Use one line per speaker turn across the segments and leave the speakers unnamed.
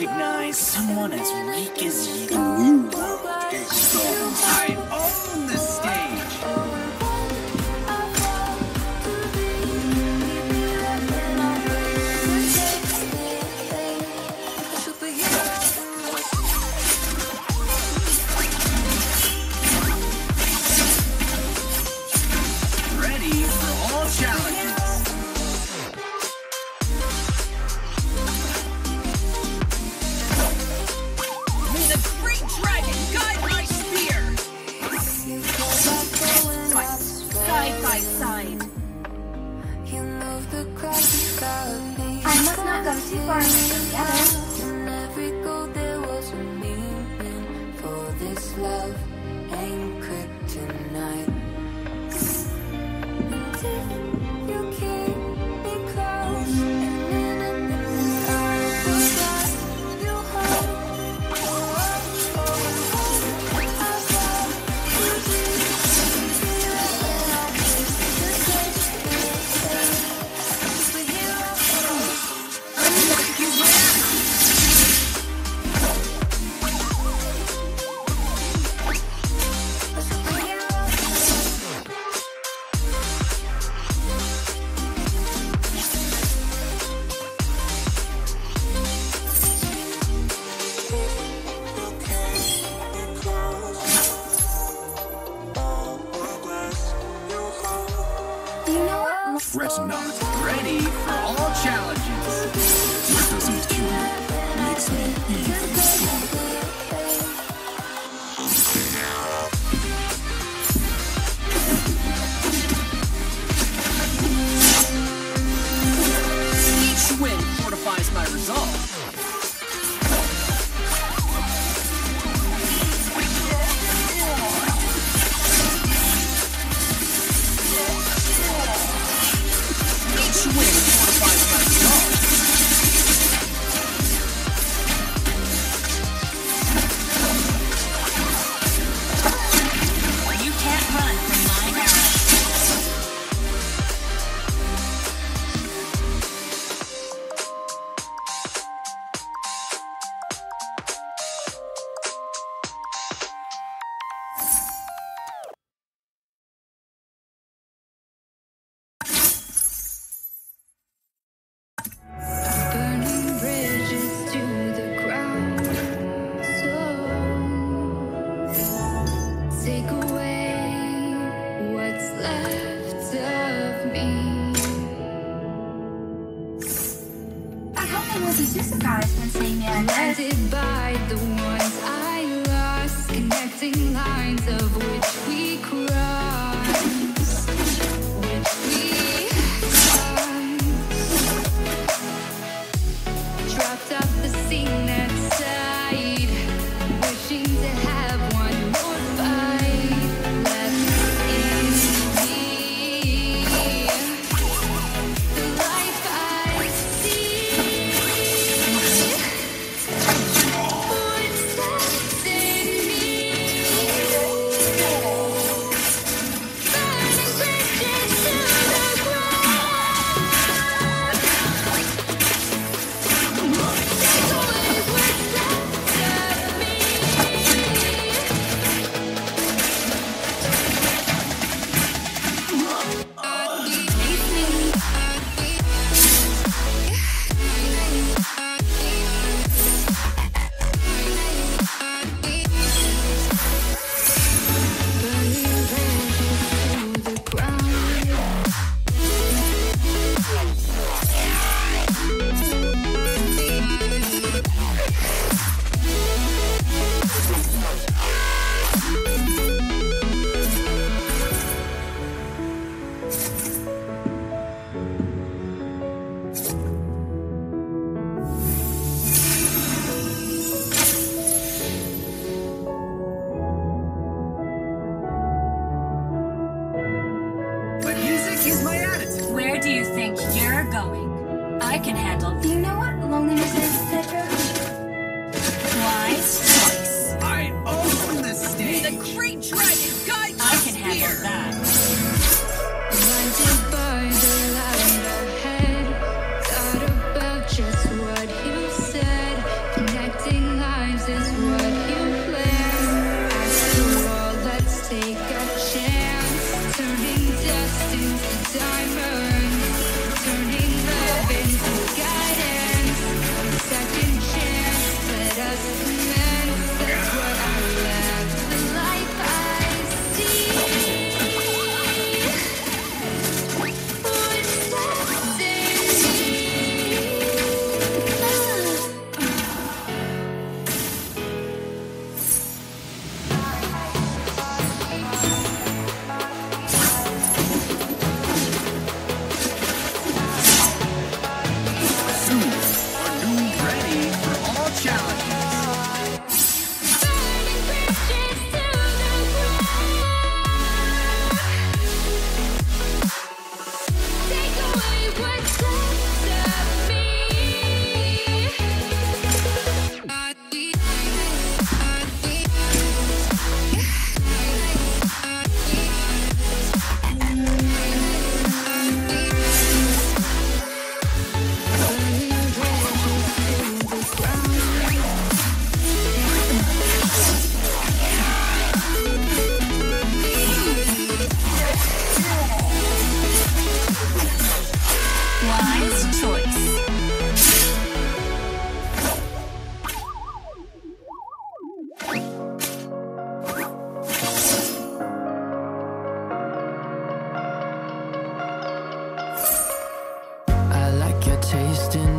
recognize someone as weak as you.
not go too far away from the
other. For
this love anchored
tonight fresh enough. Ready for all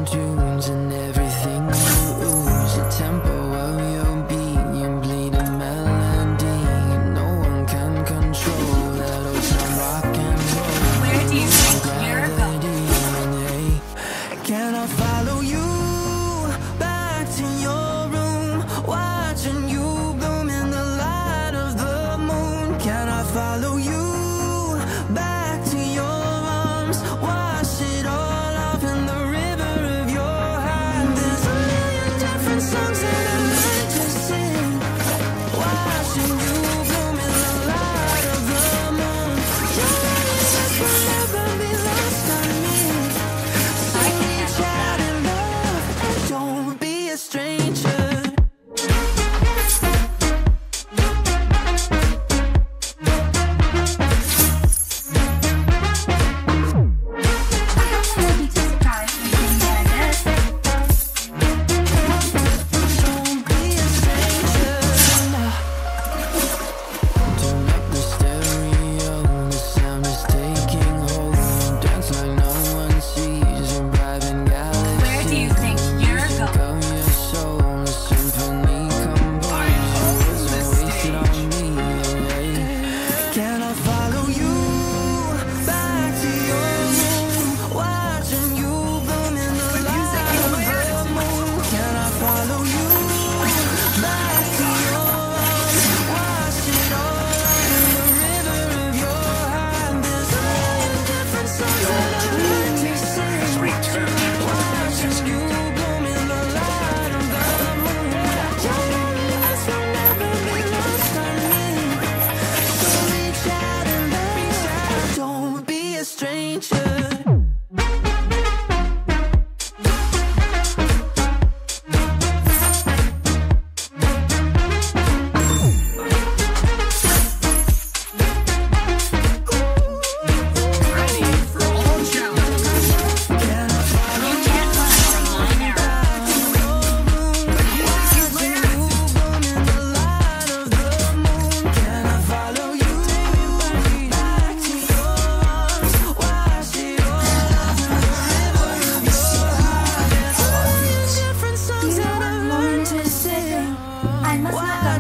tunes and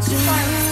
must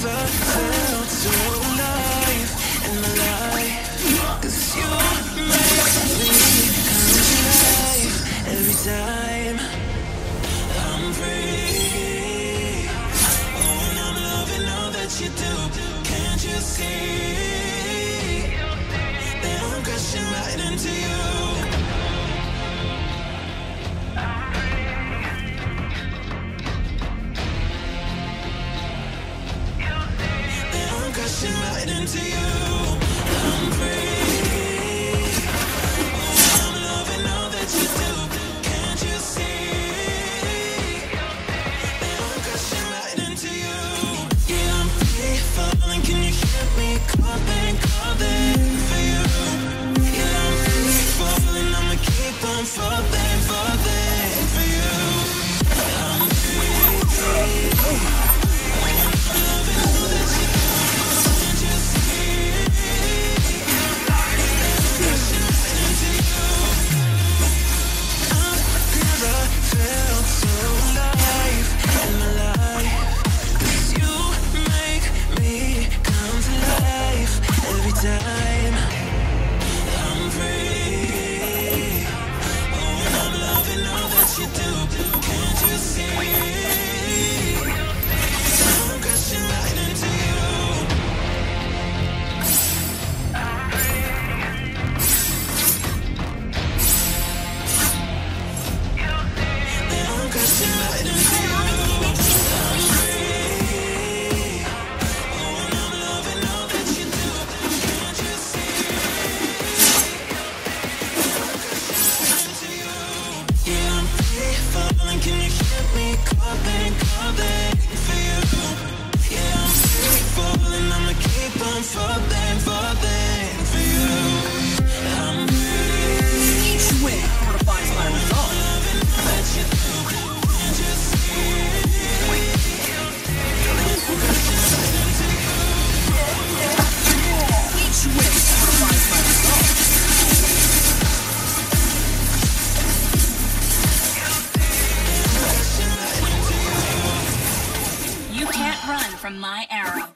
never felt so alive in my life. Cause you make me come every time I'm free. Oh, and I'm loving all that you do. Can't you see? That I'm crashing right into you
Run from my arrow.